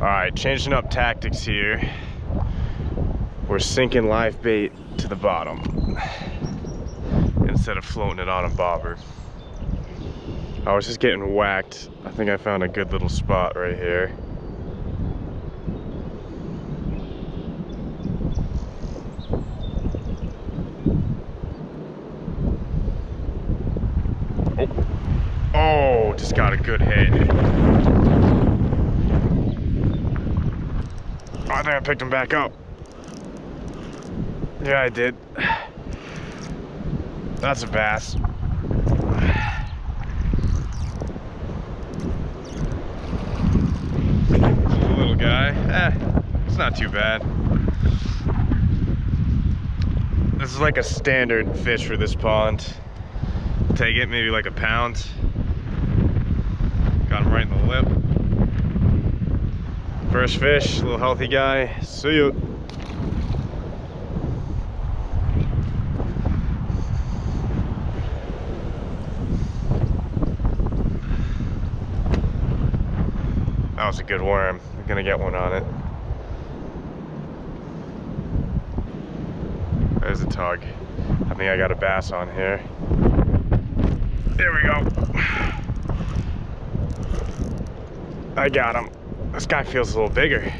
All right, changing up tactics here. We're sinking live bait to the bottom instead of floating it on a bobber. I was just getting whacked. I think I found a good little spot right here. Oh, oh just got a good hit. I think I picked him back up. Yeah, I did. That's a bass. little guy. Eh, it's not too bad. This is like a standard fish for this pond. Take it, maybe like a pound. Got him right in the lip. First fish, little healthy guy. See you. That was a good worm. I'm gonna get one on it. There's a tug. I think I got a bass on here. There we go. I got him. This guy feels a little bigger.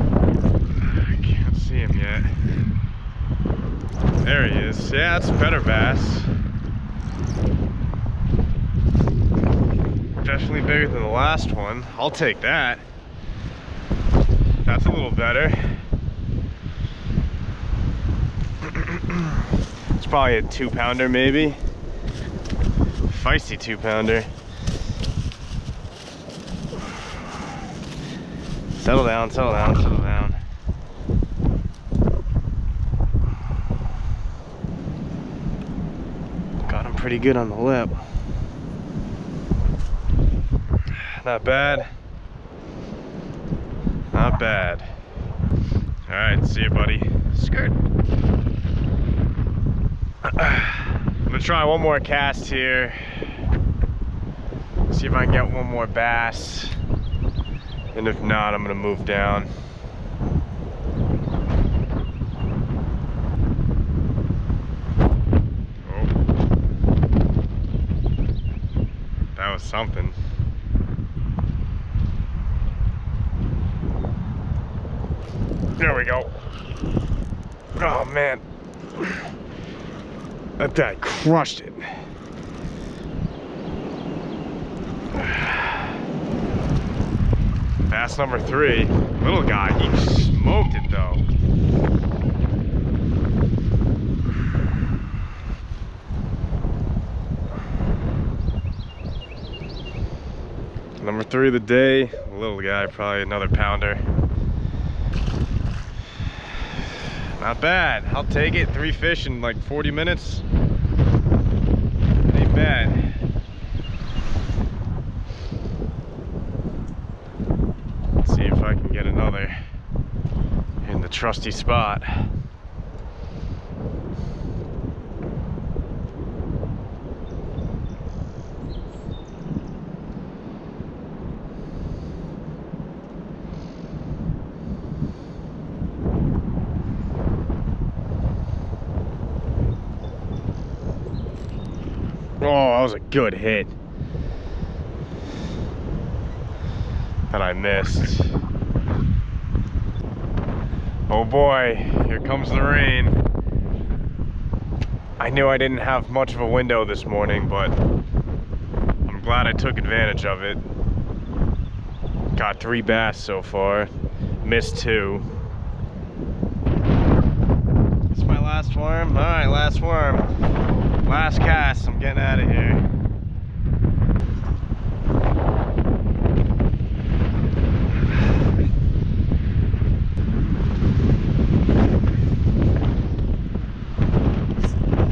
I can't see him yet. There he is. Yeah, it's a better bass. Definitely bigger than the last one. I'll take that. That's a little better. it's probably a two pounder maybe. Feisty two pounder. Settle down, settle down, settle down. Got him pretty good on the lip. Not bad. Not bad. All right, see you, buddy. Skirt. Gonna try one more cast here. See if I can get one more bass. And if not, I'm gonna move down. Oh. That was something. There we go. Oh man. That guy crushed it. Bass number three. Little guy, he smoked it though. Number three of the day, little guy, probably another pounder. Not bad. I'll take it. Three fish in like 40 minutes. Ain't bad. Let's see if I can get another in the trusty spot. Oh, that was a good hit. That I missed. Oh boy, here comes the rain. I knew I didn't have much of a window this morning, but I'm glad I took advantage of it. Got three bass so far, missed two. It's my last worm. All right, last worm. Last cast, I'm getting out of here.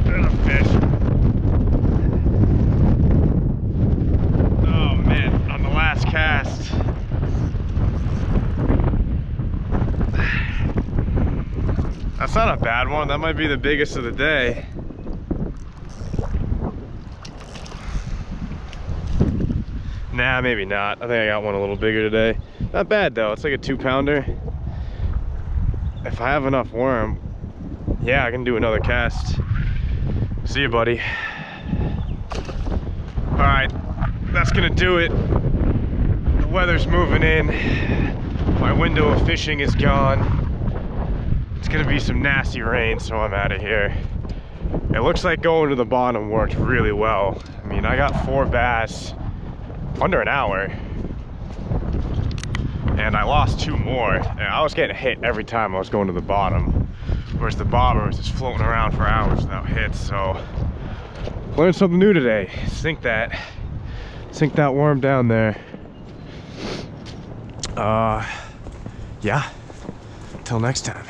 There's a fish. Oh man, on the last cast. That's not a bad one. That might be the biggest of the day. Nah, maybe not. I think I got one a little bigger today. Not bad though, it's like a two pounder. If I have enough worm, yeah, I can do another cast. See you, buddy. All right, that's gonna do it. The weather's moving in. My window of fishing is gone. It's gonna be some nasty rain, so I'm out of here. It looks like going to the bottom worked really well. I mean, I got four bass under an hour and I lost two more. And I was getting hit every time I was going to the bottom, whereas the bobber was just floating around for hours without hits. So learned something new today. Sink that, sink that worm down there. Uh, yeah. Till next time.